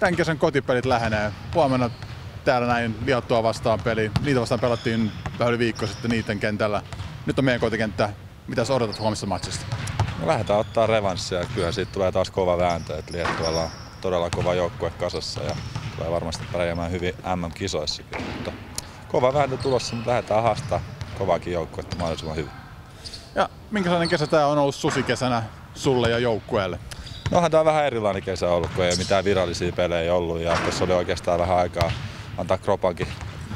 tämän kesän kotipelit lähenee. Huomenna täällä näin Liattua vastaan peli. Niitä vastaan pelattiin vähän yli viikko sitten niiden kentällä. Nyt on meidän kotikenttä. Mitä sä odotat huomisesta matsista? No lähdetään ottaa revanssia. Kyllähän siitä tulee taas kova vääntö. Että Liettualla on todella kova joukkue kasassa ja tulee varmasti pärjäämään hyvin MM-kisoissakin. Mutta kova vääntö tulossa, mutta lähdetään haastaa kovaakin joukkuetta mahdollisimman hyvin. Ja minkälainen kesä tämä on ollut susikesänä sulle ja joukkueelle? No onhan tämä vähän erilainen kesä ollut, kun ei mitään virallisia pelejä ollut ja tässä oli oikeastaan vähän aikaa antaa kropankin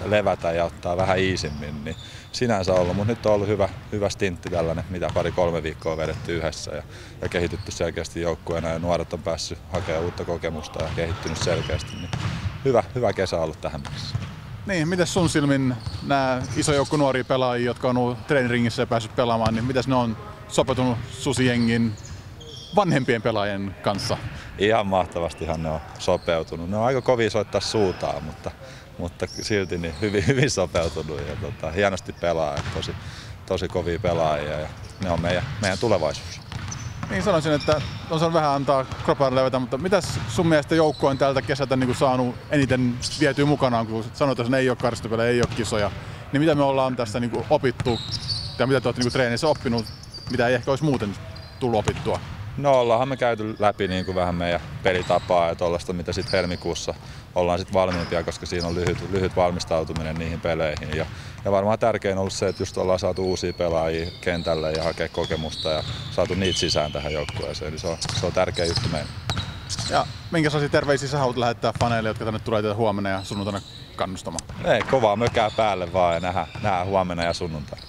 levätä ja ottaa vähän iisimmin, niin sinänsä ollut, mutta nyt on ollut hyvä, hyvä stintti tällainen, mitä pari-kolme viikkoa vedetty yhdessä ja, ja kehitytty selkeästi joukkueena ja nuoret on päässyt hakemaan uutta kokemusta ja kehittynyt selkeästi, niin hyvä, hyvä kesä ollut tähän mennessä. Niin, miten sun silmin nämä iso joukko nuoria pelaajia, jotka on ollut treeniringissä ja päässyt pelaamaan, niin miten ne on sopeutunut susijengin vanhempien pelaajien kanssa? Ihan mahtavastihan ne on sopeutunut. Ne on aika kovin soittaa suutaan, mutta, mutta silti niin hyvin, hyvin sopeutunut ja tota, hienosti pelaa. Tosi, tosi kovia pelaajia ja ne on meidän, meidän tulevaisuus. Niin sanoisin, että on saanut vähän antaa kropan levätä, mutta mitäs sun mielestä joukko on tältä kesältä niin saanut eniten vietyä mukanaan, kun sanoit, että ei ole karstopelejä, ei ole kisoja, niin mitä me ollaan tästä niin opittu ja mitä te olette niin treenissä oppinut, mitä ei ehkä olisi muuten tullut opittua? No ollaanhan me käyty läpi niin kuin vähän meidän pelitapaa ja tuollaista, mitä sitten helmikuussa ollaan sitten valmiimpia, koska siinä on lyhyt, lyhyt valmistautuminen niihin peleihin. Ja, ja varmaan tärkein on ollut se, että just ollaan saatu uusia pelaajia kentälle ja hakea kokemusta ja saatu niitä sisään tähän joukkueeseen. Eli se on, se on tärkeä juttu meille. Ja minkälaisia terveisiä sä haluat lähettää faneille, jotka tänne tulee huomenna ja sunnuntaina kannustamaan? Ei, kovaa mökää päälle vaan ja nähdään, nähdään huomenna ja sunnuntaina.